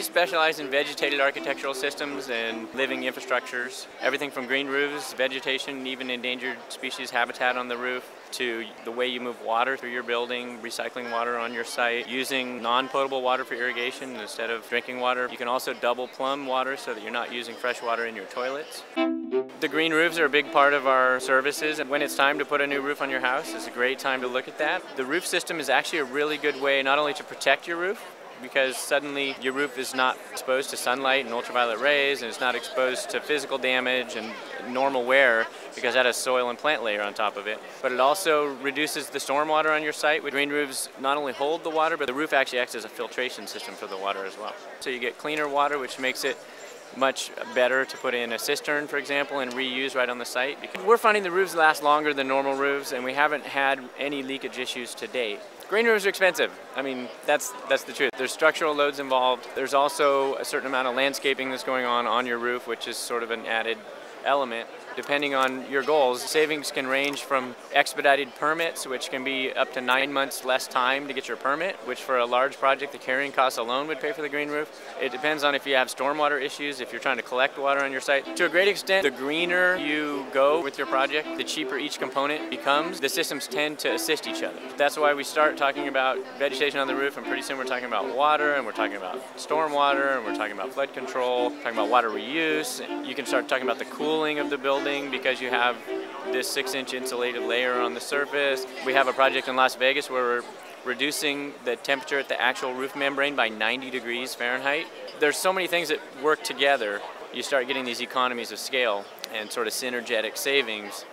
specialize in vegetated architectural systems and living infrastructures. Everything from green roofs, vegetation, even endangered species habitat on the roof, to the way you move water through your building, recycling water on your site, using non-potable water for irrigation instead of drinking water. You can also double plumb water so that you're not using fresh water in your toilets. The green roofs are a big part of our services and when it's time to put a new roof on your house, it's a great time to look at that. The roof system is actually a really good way not only to protect your roof, because suddenly your roof is not exposed to sunlight and ultraviolet rays and it's not exposed to physical damage and normal wear because that has soil and plant layer on top of it. But it also reduces the stormwater on your site. With green roofs not only hold the water, but the roof actually acts as a filtration system for the water as well. So you get cleaner water, which makes it much better to put in a cistern, for example, and reuse right on the site. Because we're finding the roofs last longer than normal roofs, and we haven't had any leakage issues to date. Green roofs are expensive. I mean, that's that's the truth. There's structural loads involved. There's also a certain amount of landscaping that's going on on your roof, which is sort of an added element depending on your goals. Savings can range from expedited permits, which can be up to nine months less time to get your permit, which for a large project, the carrying costs alone would pay for the green roof. It depends on if you have stormwater issues, if you're trying to collect water on your site. To a great extent, the greener you go with your project, the cheaper each component becomes. The systems tend to assist each other. That's why we start talking about vegetation on the roof, and pretty soon we're talking about water, and we're talking about stormwater, and we're talking about flood control, talking about water reuse. You can start talking about the cooling of the building because you have this six inch insulated layer on the surface. We have a project in Las Vegas where we're reducing the temperature at the actual roof membrane by 90 degrees Fahrenheit. There's so many things that work together. You start getting these economies of scale and sort of synergetic savings